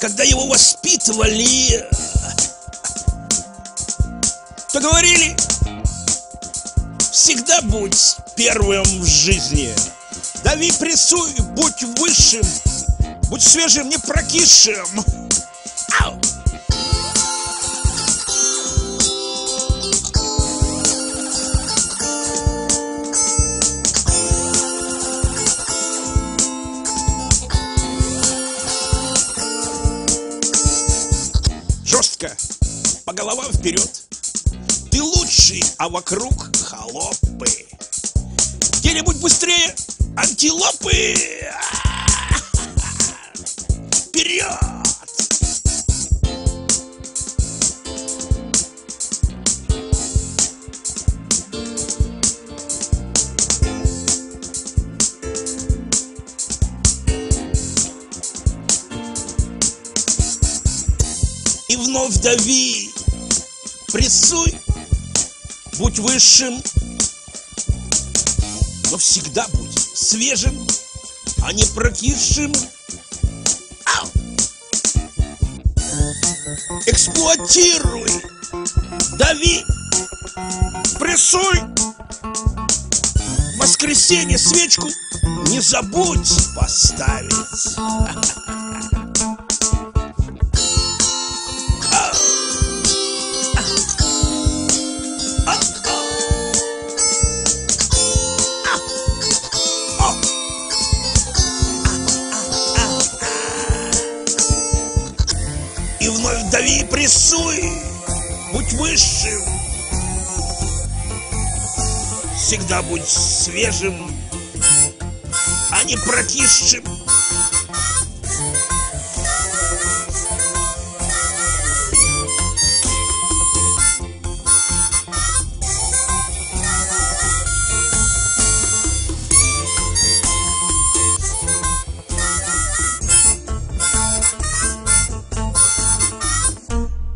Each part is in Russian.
Когда его воспитывали, то говорили, всегда будь первым в жизни. Дави, прессуй, будь высшим, будь свежим, не прокисшим. Ау! Жестко, по головам вперед. Ты лучший, а вокруг холопы. Где-нибудь быстрее антилопы. Вперед! И вновь дави, прессуй, будь высшим, но всегда будь свежим, а не прокисшим. Ау! Эксплуатируй, дави, прессуй. В воскресенье свечку не забудь поставить. И вновь дави и прессуй, будь высшим. Всегда будь свежим, а не прокисшим.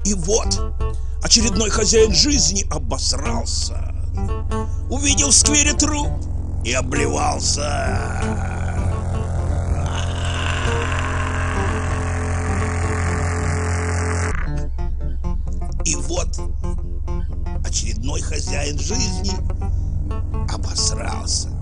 И вот очередной хозяин жизни обосрался. Увидел в сквере труп и обливался. И вот очередной хозяин жизни обосрался.